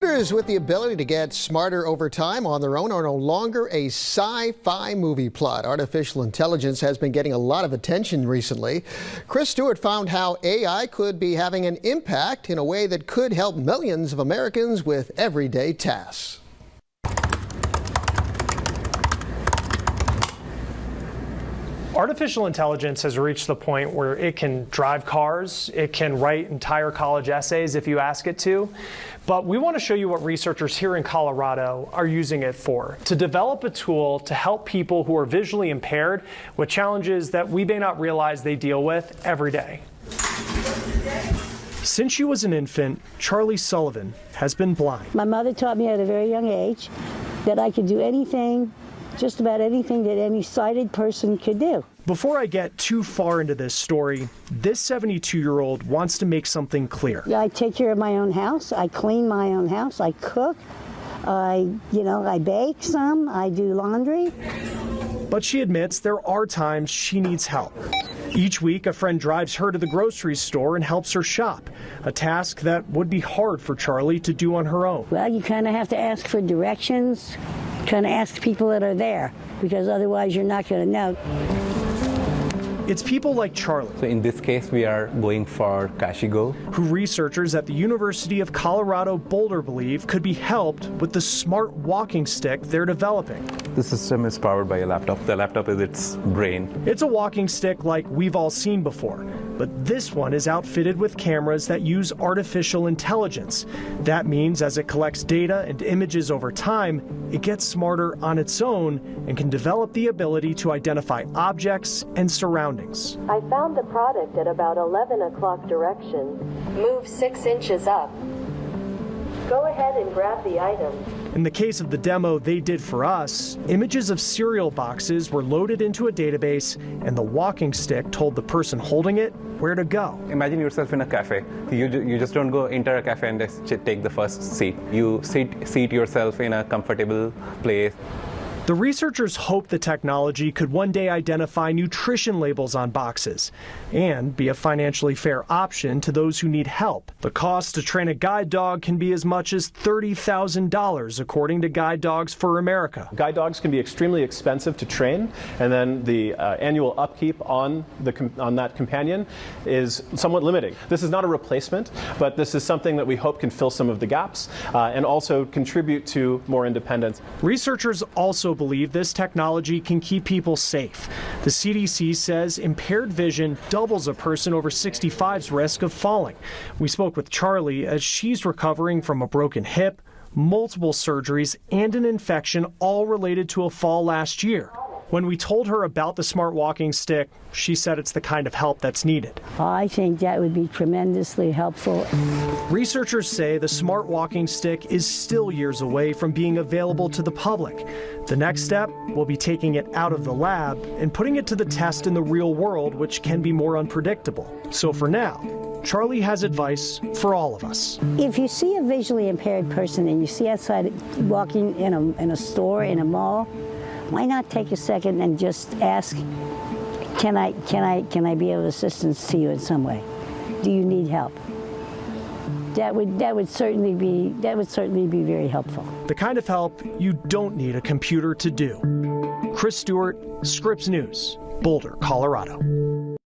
Computers with the ability to get smarter over time on their own are no longer a sci-fi movie plot. Artificial intelligence has been getting a lot of attention recently. Chris Stewart found how AI could be having an impact in a way that could help millions of Americans with everyday tasks. Artificial intelligence has reached the point where it can drive cars, it can write entire college essays if you ask it to. But we want to show you what researchers here in Colorado are using it for to develop a tool to help people who are visually impaired with challenges that we may not realize they deal with every day. Since she was an infant, Charlie Sullivan has been blind. My mother taught me at a very young age that I could do anything just about anything that any sighted person could do. Before I get too far into this story, this 72 year old wants to make something clear. Yeah, I take care of my own house, I clean my own house, I cook, I, you know, I bake some, I do laundry. But she admits there are times she needs help. Each week, a friend drives her to the grocery store and helps her shop, a task that would be hard for Charlie to do on her own. Well, you kind of have to ask for directions, kind of ask people that are there, because otherwise you're not going to know. It's people like Charlie. So in this case, we are going for Kashi GO. Who researchers at the University of Colorado Boulder believe could be helped with the smart walking stick they're developing. The system is powered by a laptop. The laptop is its brain. It's a walking stick like we've all seen before, but this one is outfitted with cameras that use artificial intelligence. That means as it collects data and images over time, it gets smarter on its own and can develop the ability to identify objects and surroundings. I found the product at about 11 o'clock direction. Move six inches up. Go ahead and grab the item. In the case of the demo they did for us, images of cereal boxes were loaded into a database, and the walking stick told the person holding it where to go. Imagine yourself in a cafe. You, you just don't go enter a cafe and just take the first seat. You sit, seat yourself in a comfortable place. The researchers hope the technology could one day identify nutrition labels on boxes and be a financially fair option to those who need help. The cost to train a guide dog can be as much as $30,000, according to Guide Dogs for America. Guide dogs can be extremely expensive to train, and then the uh, annual upkeep on, the on that companion is somewhat limiting. This is not a replacement, but this is something that we hope can fill some of the gaps uh, and also contribute to more independence. Researchers also believe this technology can keep people safe. The CDC says impaired vision doubles a person over 65's risk of falling. We spoke with Charlie as she's recovering from a broken hip, multiple surgeries, and an infection all related to a fall last year. When we told her about the smart walking stick, she said it's the kind of help that's needed. I think that would be tremendously helpful. Researchers say the smart walking stick is still years away from being available to the public. The next step will be taking it out of the lab and putting it to the test in the real world, which can be more unpredictable. So for now, Charlie has advice for all of us. If you see a visually impaired person and you see outside walking in a, in a store, in a mall, why not take a second and just ask, can I, can I, can I be of assistance to you in some way? Do you need help? That would, that would certainly be, that would certainly be very helpful. The kind of help you don't need a computer to do. Chris Stewart, Scripps News, Boulder, Colorado.